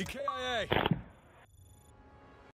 EKIA.